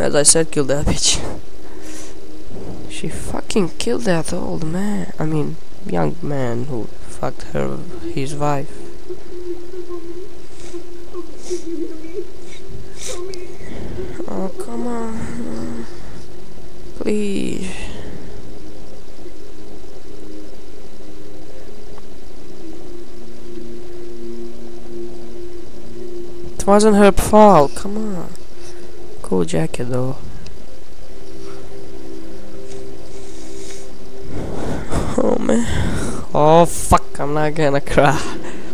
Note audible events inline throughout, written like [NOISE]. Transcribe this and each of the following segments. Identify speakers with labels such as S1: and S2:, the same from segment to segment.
S1: As I said, kill that bitch. She fucking killed that old man. I mean, young man who fucked her, his wife. Oh, come on. Please. It wasn't her fault, come on. Cool jacket though. Oh man. Oh fuck, I'm not gonna cry.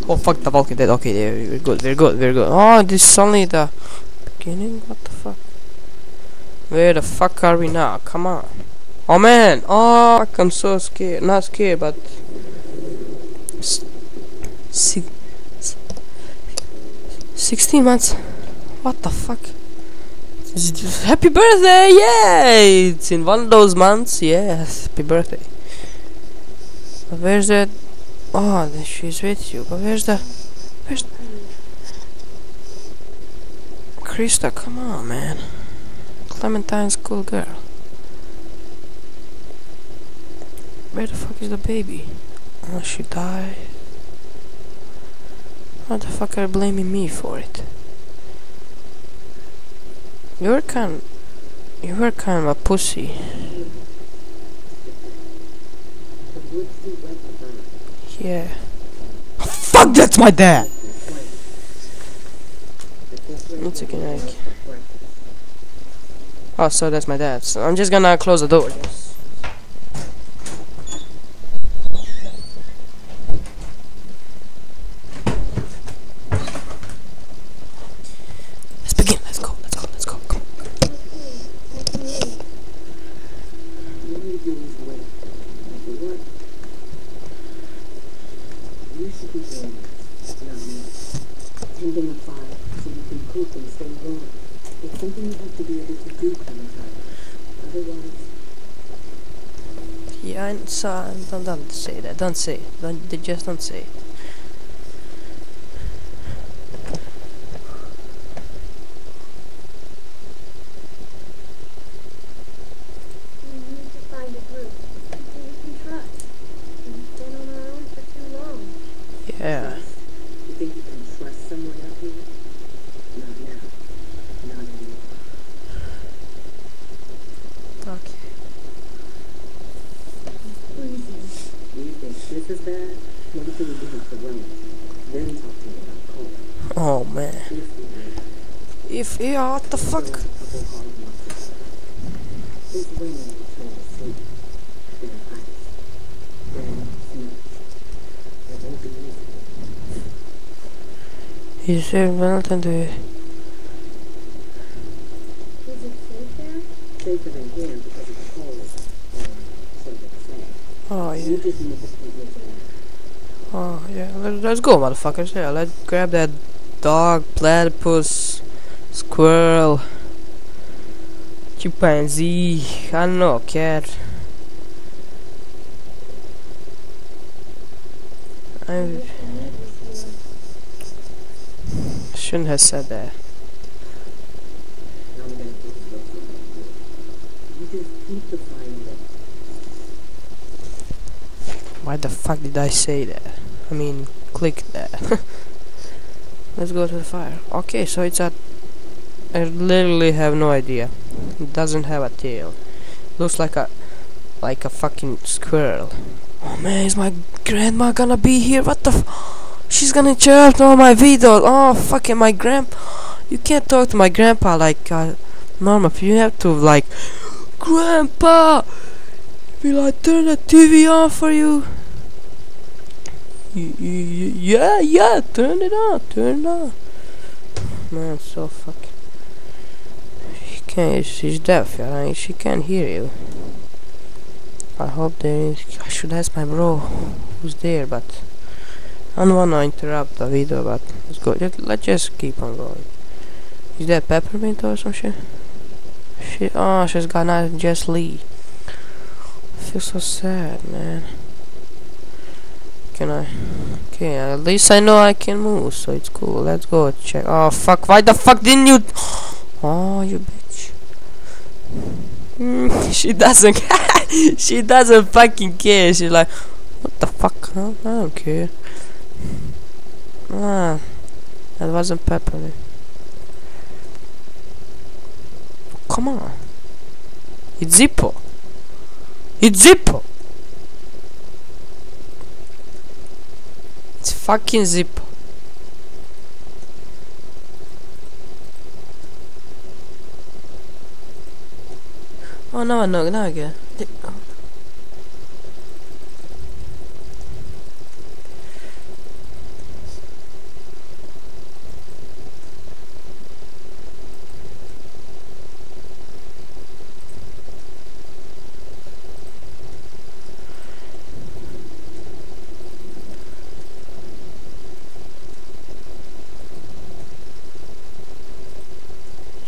S1: Oh fuck, the Valkyrie dead. Okay, yeah, we're good, we're good, we're good. Oh, this is only the beginning? What the fuck? Where the fuck are we now? Come on. Oh man! Oh, fuck, I'm so scared. Not scared, but... Si 16 months? What the fuck? Happy birthday! Yay! It's in one of those months. Yes, happy birthday. But where's that? Oh, she's with you. But where's the? Where's the? Christa? Come on, man. Clementine's cool girl. Where the fuck is the baby? Oh, she died. What the fuck are you blaming me for it? You're kind you were kind of a pussy. Yeah. Fuck that's my dad! It's a like. Oh, so that's my dad. So I'm just gonna close the door. Let's begin. Let's go. Let's go. Let's go. Come on.
S2: You should be doing it, not me. Fire so you can cook and stay warm. It's something you have to be able to do, Clementine. Otherwise,
S1: Yeah, I saw. Don't, don't say that. Don't say it. Don't, they just don't say it.
S3: We need to find a group. People we can trust. We've been on our own for too long.
S1: Yeah.
S2: you think you can trust someone out here? Not now. Not anymore.
S1: Okay.
S3: Freezing.
S2: You think for Rome? Then talk to me cold.
S1: Oh man.
S2: If.
S1: Yeah, what the fuck?
S2: It won't be easy.
S1: You say Valentine to
S3: Is it safe there?
S2: Safer than here because it's cold.
S1: Oh yeah.
S2: just need to keep looking out.
S1: Oh yeah. Let, let's go, motherfuckers. Yeah. Let's grab that dog, platypus, squirrel, chimpanzee. I don't know, cat. I shouldn't have said that.
S2: I'm gonna put the look on you. You just keep the fire lit.
S1: Why the fuck did I say that? I mean, click that. [LAUGHS] Let's go to the fire. Okay, so it's a. I literally have no idea. It doesn't have a tail. Looks like a. like a fucking squirrel. Oh man, is my grandma gonna be here? What the [GASPS] She's gonna interrupt all my videos. Oh, fucking my grand. [GASPS] You can't talk to my grandpa like uh, normal. You have to like, [GASPS] Grandpa. Will I turn the TV on for you? Y- Yeah, yeah, turn it on, turn it on. Man, so fucking. She can't. She's deaf. I mean, she can't hear you. I hope there is. I should ask my bro who's there, but I don't wanna interrupt the video. But let's go. Let, let's just keep on going. Is that peppermint or some shit? She. Oh, she's got not just Lee. Feel so sad, man. Can I? Okay, at least I know I can move, so it's cool. Let's go check. Oh fuck! Why the fuck didn't you? [GASPS] Oh, you bitch! Mm, [LAUGHS] she doesn't. [LAUGHS] she doesn't fucking care. She's like, what the fuck? I don't care. Ah, that wasn't pepperoni. Come on. It's Zippo. It's Zippo. It's fucking Zippo. Oh no, no, no, again.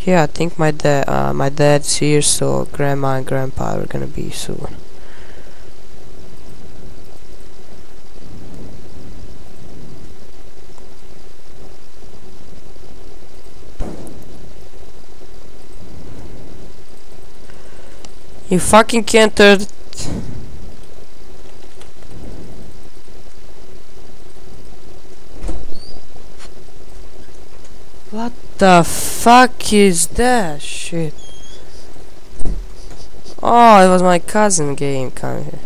S1: Yeah, I think my dad, uh, my dad's here, so grandma and grandpa are gonna be soon. You fucking can't turn. What the fuck is that shit? Oh, it was my cousin game here.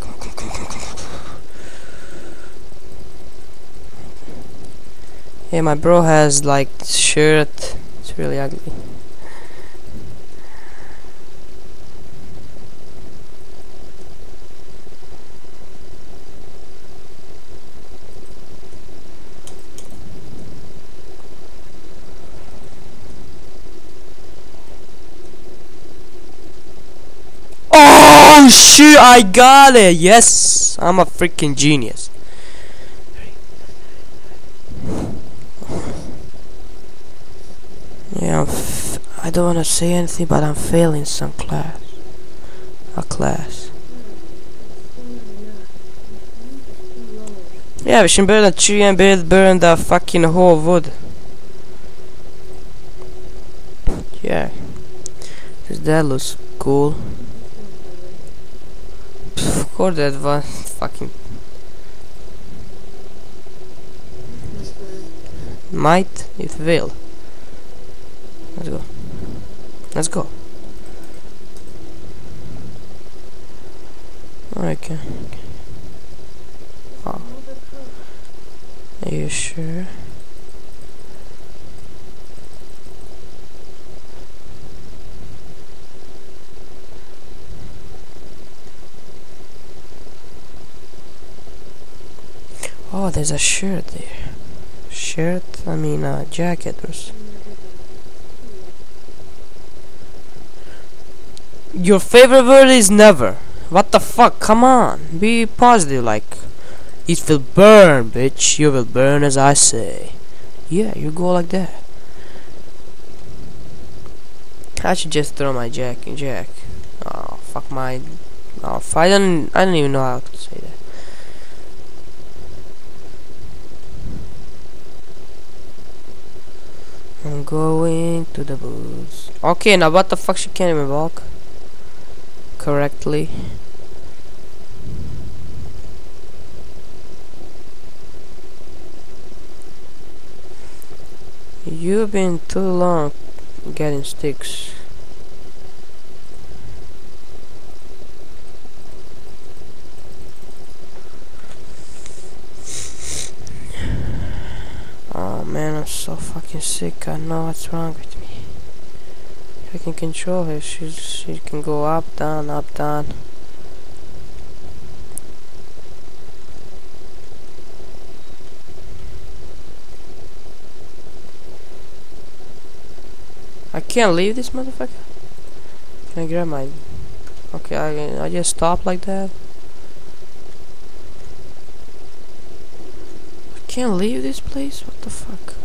S1: Come come come. Yeah, my bro has like shirt. It's really ugly. Oh shit, I got it! Yes! I'm a freaking genius. Yeah, I'm f I don't want to say anything, but I'm failing some class. A class. Yeah, we should burn a tree and burn, burn the fucking whole wood. Yeah. Cause that looks cool. Course that was fucking might it will. Let's go. Let's go. Okay. Oh. Are you sure? Oh, there's a shirt there. Shirt? I mean, a jacket or Your favorite word is never. What the fuck? Come on. Be positive, like. It will burn, bitch. You will burn as I say. Yeah, you go like that. I should just throw my jack jack. Oh, fuck my. Oh, I don't. I don't even know how to say that. I'm going to the booth. Okay, now what the fuck? She can't even walk correctly. You've been too long getting sticks. Oh man, I'm so fucking sick. I know what's wrong with me. I can control her. She's, she can go up, down, up, down. I can't leave this motherfucker. Can I grab my? Okay, I I just stop like that. I can't leave this place. What the fuck?